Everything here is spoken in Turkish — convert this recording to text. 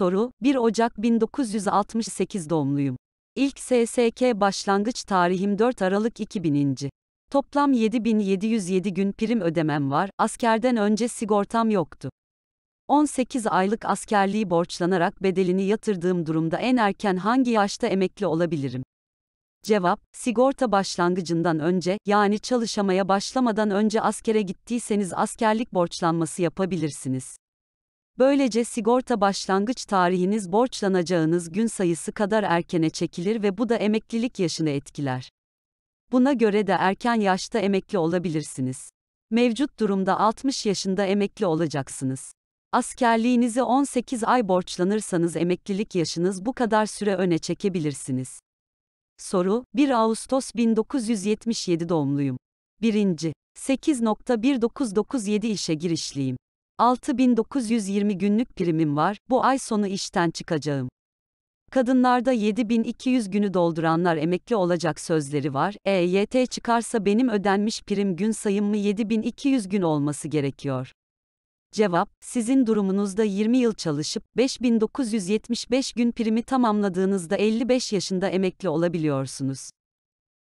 Soru, 1 Ocak 1968 doğumluyum. İlk SSK başlangıç tarihim 4 Aralık 2000. Toplam 7707 gün prim ödemem var, askerden önce sigortam yoktu. 18 aylık askerliği borçlanarak bedelini yatırdığım durumda en erken hangi yaşta emekli olabilirim? Cevap, sigorta başlangıcından önce, yani çalışamaya başlamadan önce askere gittiyseniz askerlik borçlanması yapabilirsiniz. Böylece sigorta başlangıç tarihiniz borçlanacağınız gün sayısı kadar erkene çekilir ve bu da emeklilik yaşını etkiler. Buna göre de erken yaşta emekli olabilirsiniz. Mevcut durumda 60 yaşında emekli olacaksınız. Askerliğinizi 18 ay borçlanırsanız emeklilik yaşınız bu kadar süre öne çekebilirsiniz. Soru, 1 Ağustos 1977 doğumluyum. 1. 8.1997 işe girişliyim. 6920 günlük primim var, bu ay sonu işten çıkacağım. Kadınlarda 7200 günü dolduranlar emekli olacak sözleri var. EYT çıkarsa benim ödenmiş prim gün sayım mı 7200 gün olması gerekiyor. Cevap, sizin durumunuzda 20 yıl çalışıp 5975 gün primi tamamladığınızda 55 yaşında emekli olabiliyorsunuz.